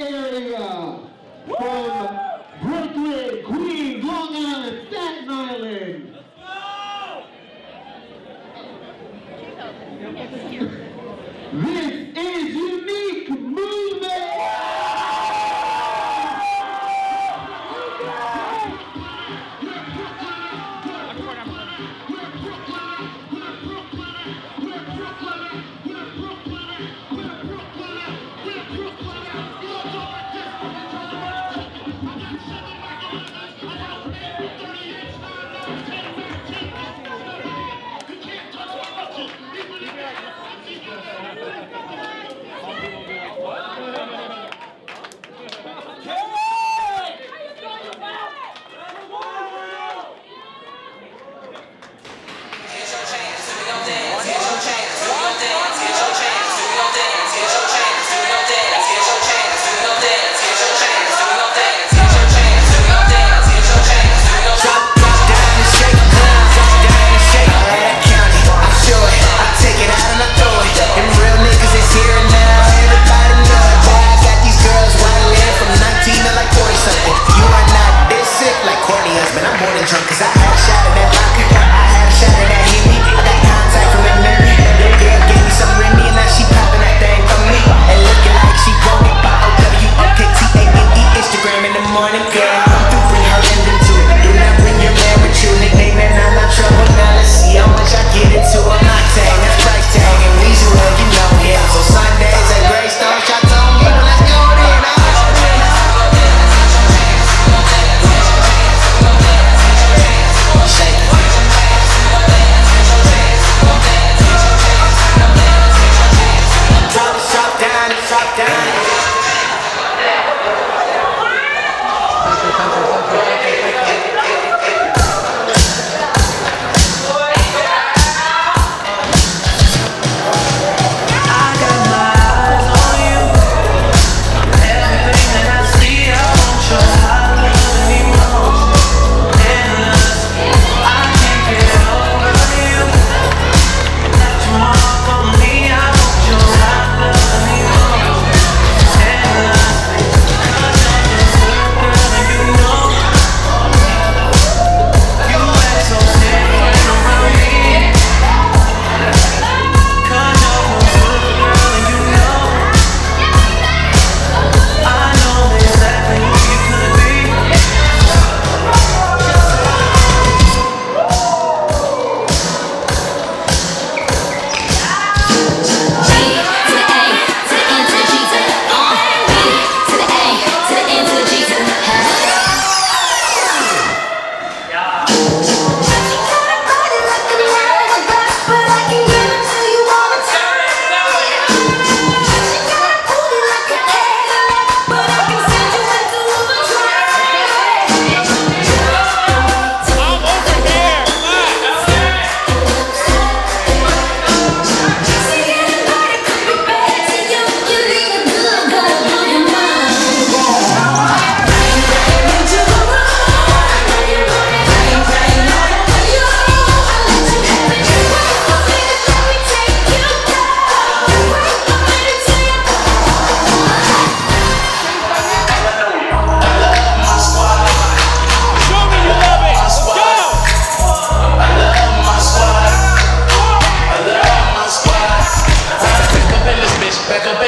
area from Brooklyn, Queens, Long Island, Staten Island. Let's go! drunk Cause I had a shot of that vodka. I had a shot of that Henny. I got contact from that mirror. That girl gave me some Remy And now she popping that thing for me. And looking like she want it. By O-W-O-K-T-A-N-E Instagram in the morning, girl.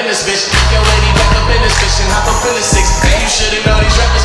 up in this bitch. Your lady, back up in this bitch and hop up in the six. Hey, you should've known these rappers.